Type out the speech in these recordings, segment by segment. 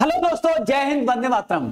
Hello दोस्तों, जय हिंद, वंदे मातरम।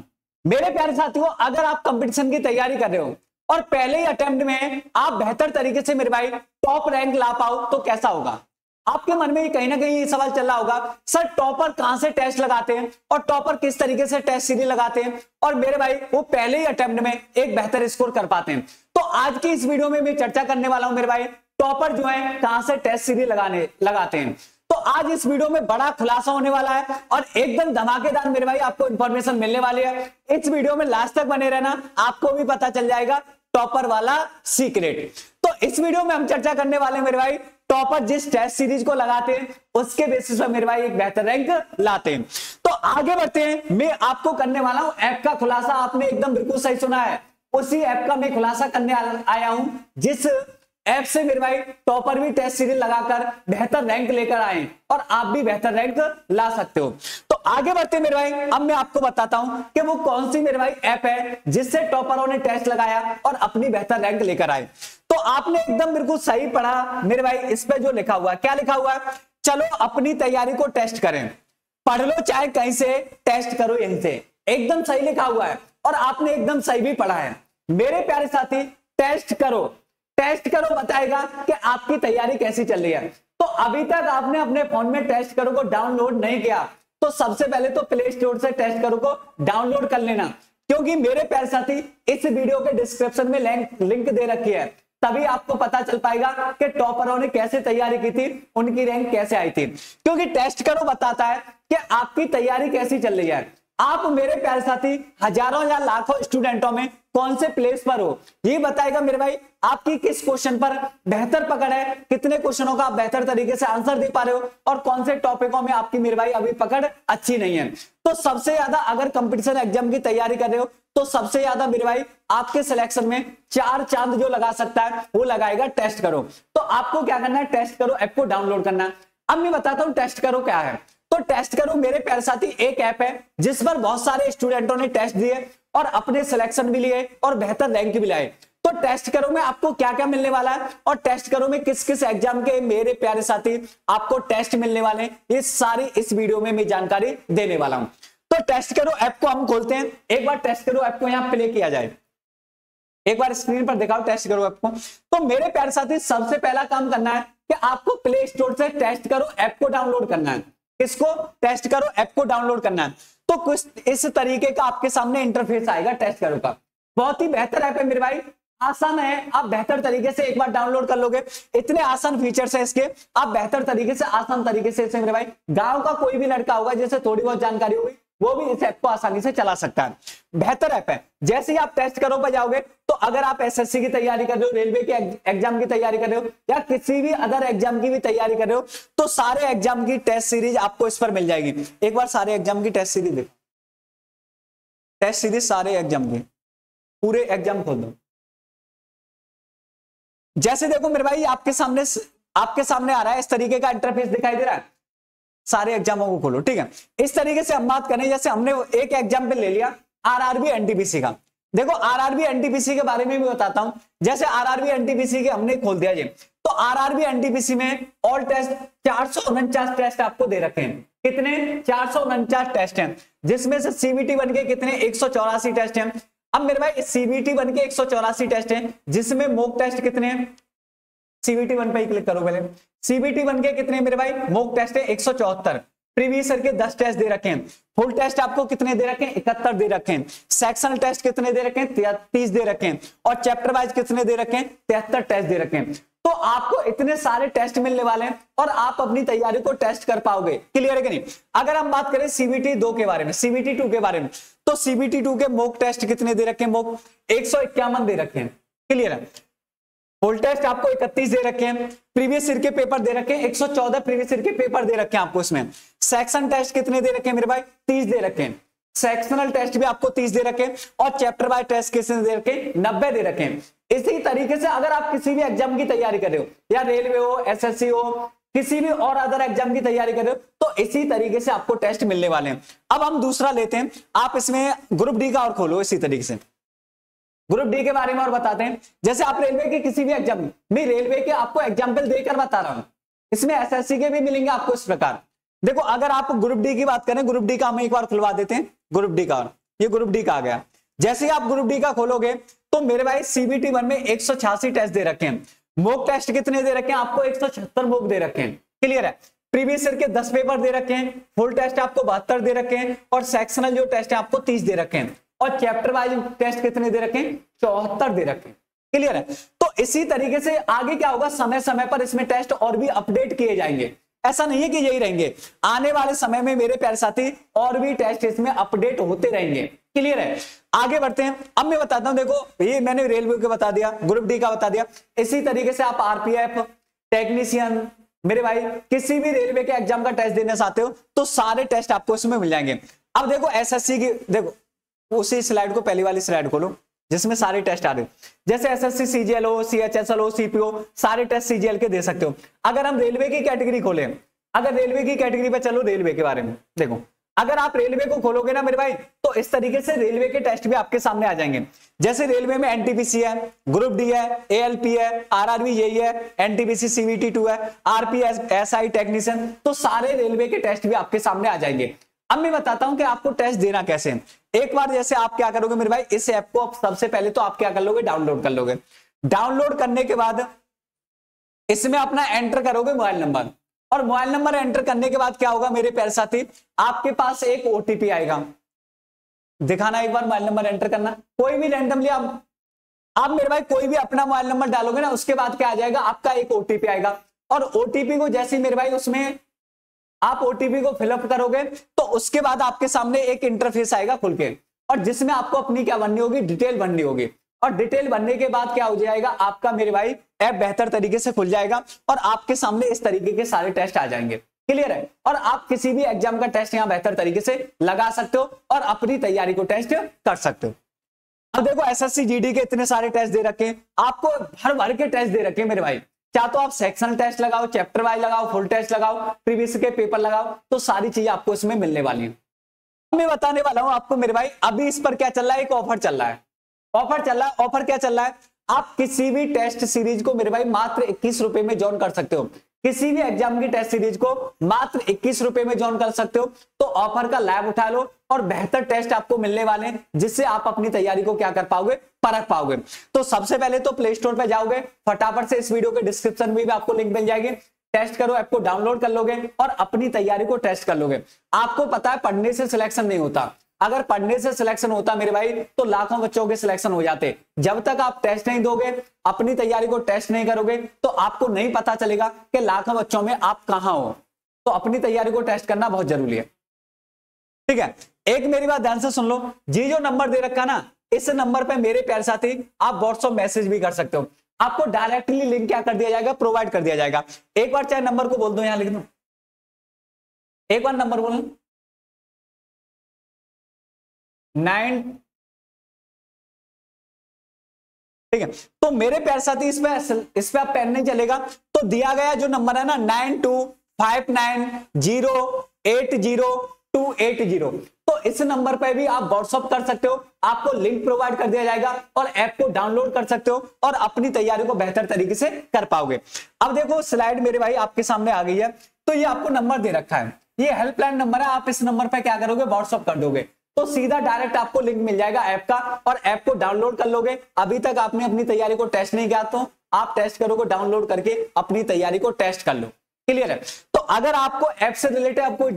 मेरे प्यारे साथियों, अगर आप कंपटीशन की तैयारी कर रहे हो, और पहले ही अटेम्प्ट में आप बेहतर तरीके से मेरे भाई टॉप रैंक ला पाओ तो कैसा होगा? आपके मन में कहीं ना कहीं ये सवाल चल रहा होगा, सर टॉपर कहाँ से टेस्ट लगाते हैं, और टॉपर किस तरीके से टेस्ट सीरीज़ लगाते हैं? और मेरे भाई, वो पहले ही अटेम्प्ट में एक बेहतर स्कोर कर पाते हैं। तो आज की इस वीडियो में मैं चर्चा करने वाला हूँ मेरे भाई टॉपर जो है, कहाँ से टेस्ट सीरीज़ लगाने, लगाते हैं। तो आज इस वीडियो में बड़ा खुलासा होने वाला है और एकदम धमाकेदार मेरे भाई आपको इंफॉर्मेशन मिलने वाली है। इस वीडियो में लास्ट तक बने रहना, आपको भी पता चल जाएगा टॉपर वाला सीक्रेट तो इस वीडियो में हम चर्चा करने वाले मेरे भाई टॉपर जिस टेस्ट सीरीज़ को लगाते हैं, उसके बेसिस पर मेरे भाई एक बेहतर रैंक लाते हैं। तो आगे बढ़ते हैं, मैं आपको करने वाला हूँ ऐप का खुलासा, आपने एकदम बिल्कुल सही सुना है। उसी ऐप का मैं खुलासा करने आया हूँ, जिस ऐप से मेरे भाई टॉपर भी टेस्ट सीरीज़ लगाकर बेहतर रैंक लेकर आए और आप भी बेहतर रैंक ला सकते हो। तो आगे बढ़ते मेरे भाई, अब मैं आपको बताता हूँ कि वो कौन सी मेरे भाई ऐप है जिससे टॉपरों ने टेस्ट लगाया और अपनी बेहतर रैंक लेकर आए। तो आपने एकदम बिल्कुल सही पढ़ा मेरे भाई, इस पे जो लिखा हुआ है। क्या लिखा हुआ है? चलो अपनी तैयारी को टेस्ट करें। पढ़ लो चाहे कहीं से टेस्ट करो यहीं से। एकदम सही लिखा हुआ है और आपने एकदम सही भी पढ़ा है। मेरे प्यारे साथी टेस्ट करो। टेस्ट करो, बताएगा कि आपकी तैयारी कैसी चल रही है। तो अभी तक आपने अपने फ़ोन में टेस्ट करो को डाउनलोड नहीं किया तो सबसे पहले तो प्ले स्टोर से टेस्ट करो को डाउनलोड कर लेना। क्योंकि मेरे प्यारे साथी, इस वीडियो के डिस्क्रिप्शन में लिंक दे रखी है। तभी आपको पता चल पाएगा कि टॉपरों ने कैसे तैयारी की थी, उनकी रैंक कैसे आई थी। क्योंकि टेस्ट करो बताता है कि आपकी तैयारी कैसी चल रही है। आप मेरे प्यारे साथी, हज़ारों या लाखों स्टूडेंटों में कौन से प्लेस पर हो? ये बताएगा मेरे भाई, आपकी किस क्वेश्चन पर बेहतर पकड़ है? कितने क्वेश्चनों का आप बेहतर तरीके से आंसर दे पा रहे हो? और कौन से टॉपिकों में आपकी मेरे भाई अभी पकड़ अच्छी नहीं है? तो सबसे ज़्यादा अगर कंपटीशन एग्ज़ाम की तैयारी कर रहे हो तो सबसे ज़्यादा मेरे भाई, आपके सिलेक्शन में चार चाँद जो लगा सकता है, वो लगाएगा टेस्ट करो। तो आपको क्या करना है? टेस्ट करो ऐप को डाउनलोड करना। अब मैं बताता हूँ टेस्ट करो क्या है? तो टेस्ट करो, मेरे प्यारे साथी, एक ऐप है, जिस पर बहुत सारे स्टूडेंटों ने टेस्ट दिए और अपने सिलेक्शन भी लिए और बेहतर रैंक भी लाए। तो टेस्ट करो में, आपको क्या क्या मिलने वाला है? और टेस्ट करो में किस किस एग्ज़ाम के मेरे प्यारे साथी, आपको टेस्ट मिलने वाले हैं? ये सारी इस वीडियो में मैं जानकारी देने वाला हूँ। तो टेस्ट करो ऐप को हम खोलते हैं। एक बार टेस्ट करो ऐप को यहाँ प्ले किया जाए। एक बार स्क्रीन पर दिखाओ टेस्ट करो ऐप को। तो मेरे प्यारे साथी, सबसे पहला काम करना है कि आपको प्ले स्टोर से टेस्ट करो ऐप को डाउनलोड करना है। इसको टेस्ट करो ऐप को डाउनलोड करना है। तो कुछ इस तरीके का आपके सामने इंटरफेस आएगा टेस्ट करो का। बहुत ही बेहतर ऐप है मेरे भाई। आसान है। आप बेहतर तरीके से एक बार डाउनलोड कर लोगे। इतने आसान फीचर्स है इसके। आप बेहतर तरीके से, आसान तरीके से इसे मेरे भाई, गाँव का कोई भी लड़का होगा, जिसे थोड़ी बहुत जानकारी होगी वो भी इस ऐप को आसानी से चला सकता है। बेहतर ऐप है। जैसे ही आप टेस्ट करो पर जाओगे तो अगर आप एसएससी की तैयारी कर रहे हो, रेलवे के एग्ज़ाम की तैयारी कर रहे हो, या किसी भी अदर एग्ज़ाम की भी तैयारी कर रहे हो तो सारे एग्ज़ाम की टेस्ट सीरीज़ आपको इस पर मिल जाएगी। एक बार सारे एग्ज़ाम की टेस्ट सीरीज़ देखो। टेस्ट सीरीज़ सारे एग्ज़ाम की। पूरे एग्ज़ाम खोल दो। जैसे देखो, मेरे भाई, आपके सामने आपके सामने आ रहा है, इस तरीके का इंटरफेस दिखाई दे रहा है। सारे एग्जामों को खोलो, ठीक है? इस तरीके से हम बात करें, जैसे हमने एक एग्ज़ाम्पल ले लिया आरआरबी एनटीपीसी का। देखो आरआरबी एनटीपीसी के बारे में भी बताता हूँ। जैसे आरआरबी एनटीपीसी के हमने खोल दिया जी तो आरआरबी एनटीपीसी में ऑल टेस्ट चार टेस्ट आपको दे रखे हैं। कितने? चार टेस्ट हैं। जिसमें से सीबीटी बन के कितने? एक टेस्ट हैं। अब मेरे भाई सीबीटी बन के एक टेस्ट हैं। जिसमें मोक टेस्ट कितने हैं? सीबीटी वन पे क्लिक करो पहले। सीबीटी वन के कितने मेरे भाई? मोक टेस्ट है, एक प्रीवियस के 10 टेस्ट दे रखे हैं। फुल टेस्ट आपको कितने दे रखे हैं? इकहत्तर दे रखे हैं। सेक्शनल टेस्ट कितने दे रखे हैं? तीस दे रखे हैं। और चैप्टर वाइज कितने दे रखे हैं? तिहत्तर टेस्ट दे रखे हैं। तो आपको इतने सारे टेस्ट मिलने वाले हैं और आप अपनी तैयारी को टेस्ट कर पाओगे। क्लियर है कि नहीं? अगर हम बात करें सीबीटी दो के बारे में सीबीटी टू के बारे में तो सीबीटी टू के मोक टेस्ट कितने दे रखे हैं मोक एक सौ इक्यावन दे रखे हैं। क्लियर है? फुल टेस्ट आपको 31 दे रखे हैं। प्रीवियस ईयर के पेपर दे रखे हैं। 114 प्रीवियस ईयर के पेपर दे रखे हैं आपको इसमें। सेक्शन टेस्ट कितने दे रखे हैं मेरे भाई? 30 दे रखे हैं। सेक्शनल टेस्ट भी आपको 30 दे रखे हैं और चैप्टर वाइज टेस्ट कितने दे रखे हैं? नब्बे दे रखे हैं। इसी तरीके से अगर आप किसी भी एग्ज़ाम की तैयारी कर रहे हो, या रेलवे हो एसएससी हो, किसी भी और अदर एग्ज़ाम की तैयारी कर रहे हो तो इसी तरीके से आपको टेस्ट मिलने वाले हैं। अब हम दूसरा लेते हैं। आप इसमें ग्रुप डी का और खोलो इसी तरीके से। ग्रुप डी के बारे में और बताते हैं। जैसे आप रेलवे के किसी भी एग्ज़ाम, में रेलवे के आपको एग्ज़ाम्पल देकर बता रहा हूँ। इसमें एसएससी के भी मिलेंगे आपको इस प्रकार। देखो, अगर आप ग्रुप डी की बात करें, ग्रुप डी का हम एक बार खुलवा देते हैं। ग्रुप डी का, ये ग्रुप डी का आ गया। जैसे ही आप ग्रुप डी का खोलोगे तो मेरे भाई सीबीटी वन में एक सौ छियासी टेस्ट दे रखे हैं। मोक टेस्ट कितने दे रखे हैं? आपको एक मोक दे रखे हैं। क्लियर है? प्रीवियस ईयर के 10 पेपर दे रखे हैं। फुल टेस्ट आपको बहत्तर दे रखे हैं और सेक्शनल जो टेस्ट है, आपको 30 दे रखे हैं। और चैप्टर वाइज टेस्ट कितने दे रखे? चौहत्तर दे रखे। क्लियर है? तो इसी तरीके से आगे क्या होगा? समय समय पर इसमें टेस्ट और भी अपडेट किए जाएँगे। ऐसा नहीं है कि यही रहेंगे। आने वाले समय में मेरे प्यारे साथी, और भी टेस्ट इसमें अपडेट होते रहेंगे। क्लियर है? आगे बढ़ते हैं। अब मैं बताता हूँ, देखो, ये मैंने रेलवे का बता दिया ग्रुप डी का बता दिया। इसी तरीके से आप आरपीएफ टेक्नीशियन मेरे भाई, किसी भी रेलवे के एग्ज़ाम का टेस्ट देना चाहते हो तो सारे टेस्ट आपको इसमें मिल जाएँगे। अब देखो एसएससी की, देखो उसी स्लाइड को, पहली वाली स्लाइड खोलो, जिसमें सारे टेस्ट आ रहे जैसे एसएससी सीजीएल हो सीएचएसएल हो सीपीओ सारे टेस्ट सीजीएल के दे सकते हो। अगर हम रेलवे की कैटेगरी खोले, अगर रेलवे की कैटेगरी पे चलो रेलवे के बारे में, देखो, अगर आप रेलवे को खोलोगे ना मेरे भाई तो इस तरीके से रेलवे के टेस्ट भी आपके सामने आ जाएँगे। जैसे रेलवे में एनटीपीसी है ग्रुप डी है एएलपी है आरआरबी यही है एनटीपीसी सीवीटी टू है आरपीएस एसआई टेक्नीशियन तो सारे रेलवे के टेस्ट भी आपके सामने आ जाएँगे। अब मैं बताता हूँ कि आपको टेस्ट देना कैसे एक बार जैसे आप क्या करोगे मेरे भाई, इस ऐप को सबसे पहले तो आप क्या कर लोगे? डाउनलोड कर लोगे। डाउनलोड करने के बाद इसमें अपना एंटर करोगे मोबाइल नंबर और मोबाइल नंबर एंटर करने के बाद क्या होगा मेरे प्यारे साथी? आपके पास एक ओटीपी आएगा। दिखाना एक बार मोबाइल नंबर एंटर करना। कोई भी रैंडमली आप आप मेरे भाई कोई भी अपना मोबाइल नंबर डालोगे ना, उसके बाद क्या आ जाएगा? आपका एक ओटीपी आएगा। और ओटीपी को जैसे मेरे भाई उसमें आप ओटीपी को फिलअप करोगे तो उसके बाद आपके सामने एक इंटरफेस आएगा खुल के। और जिसमें आपको अपनी क्या बननी होगी? डिटेल बननी होगी। और डिटेल बनने के बाद क्या हो जाएगा? आपका मेरे भाई ऐप बेहतर तरीके से खुल जाएगा और आपके सामने इस तरीके के सारे टेस्ट आ जाएँगे। क्लियर है? और आप किसी भी एग्ज़ाम का टेस्ट यहाँ बेहतर तरीके से लगा सकते हो और अपनी तैयारी को टेस्ट कर सकते हो। अब देखो एसएससी जीडी के इतने सारे टेस्ट दे रखे आपको हर भर के टेस्ट दे रखे मेरे भाई। क्या तो आप सेक्शन टेस्ट लगाओ चैप्टर वाइज लगाओ फुल टेस्ट लगाओ प्रीवियस के पेपर लगाओ तो सारी चीज़ें आपको इसमें मिलने वाली है। मैं बताने वाला हूँ आपको मेरे भाई, अभी इस पर क्या चल रहा है? एक ऑफ़र चल रहा है। ऑफ़र चल रहा है ऑफ़र क्या चल रहा है? आप किसी भी टेस्ट सीरीज़ को मेरे भाई मात्र इक्कीस रुपए में ज्वाइन कर सकते हो। किसी भी एग्ज़ाम की टेस्ट सीरीज़ को मात्र इक्कीस रुपए में ज्वाइन कर सकते हो। तो ऑफ़र का लाभ उठा लो और बेहतर टेस्ट आपको मिलने वाले हैं, जिससे आप अपनी तैयारी को क्या कर पाओगे, परख पाओगे। तो सबसे पहले तो प्ले स्टोर पर जाओगे, फटाफट से इस वीडियो के डिस्क्रिप्शन में भी आपको लिंक मिल जाएगी। टेस्ट करो ऐप को डाउनलोड कर लोगे और अपनी तैयारी को टेस्ट कर लोगे। आपको पता है, पढ़ने से सिलेक्शन नहीं होता। अगर पढ़ने से सिलेक्शन होता मेरे भाई तो लाखों बच्चों के सिलेक्शन हो जाते। जब तक आप टेस्ट नहीं दोगे, अपनी तैयारी को टेस्ट नहीं करोगे तो आपको नहीं पता चलेगा कि लाखों बच्चों में आप कहाँ हो। तो अपनी तैयारी को टेस्ट करना बहुत ज़रूरी है। ठीक है? एक मेरी बात ध्यान से सुन लो। जी जो नंबर दे रखा ना, इस नंबर पे मेरे प्यार साथी, आप व्हाट्सअप मैसेज भी कर सकते हो। आपको डायरेक्टली लिंक क्या कर दिया जाएगा? प्रोवाइड कर दिया जाएगा। एक बार चाहे नंबर को बोल दो यहाँ लिख दो। एक बार नंबर बोलो नाइन। ठीक है तो मेरे प्यार साथी इसमें इस पे आप पेन नहीं चलेगा। तो दिया गया जो नंबर है ना, nine two five nine zero eight zero two eight zero. तो इस नंबर पे भी आप व्हाट्सअप कर सकते हो, आपको लिंक प्रोवाइड कर दिया जाएगा और ऐप को डाउनलोड कर सकते हो और अपनी तैयारी को बेहतर तरीके से कर पाओगे। अब देखो स्लाइड मेरे भाई आपके सामने आ गई है। तो ये आपको नंबर दे रखा है। ये हेल्पलाइन नंबर है, आप इस नंबर पे क्या करोगे? व्हाट्सअप कर दोगे। तो सीधा डायरेक्ट आपको लिंक मिल जाएगा ऐप का, और ऐप को डाउनलोड कर लोगे। अभी तक आपने अपनी तैयारी को टेस्ट नहीं किया तो आप टेस्ट करोगे, डाउनलोड करके अपनी तैयारी को टेस्ट कर लो। क्लियर है? तो अगर आपको ऐप से रिलेटेड आपको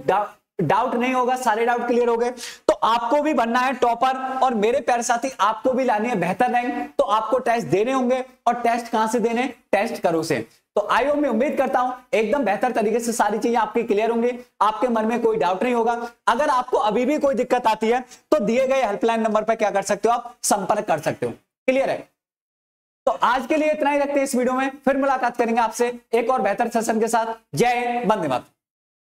डाउट नहीं होगा, सारे डाउट क्लियर हो गए तो आपको भी बनना है टॉपर, और मेरे प्यारे साथी, आपको भी लानी है बेहतर रैंक तो आपको टेस्ट देने होंगे, और टेस्ट कहाँ से देने? टेस्ट करो से। तो आईओ मैं उम्मीद करता हूँ एकदम बेहतर तरीके से सारी चीज़ें आपकी क्लियर होंगी। आपके मन में कोई डाउट नहीं होगा। अगर आपको अभी भी कोई दिक्कत आती है तो दिए गए हेल्पलाइन नंबर पर क्या कर सकते हो आप? संपर्क कर सकते हो। क्लियर है? तो आज के लिए इतना ही रखते हैं इस वीडियो में। फिर मुलाकात करेंगे आपसे एक और बेहतर सेशन के साथ। जय हिंद बंदे माता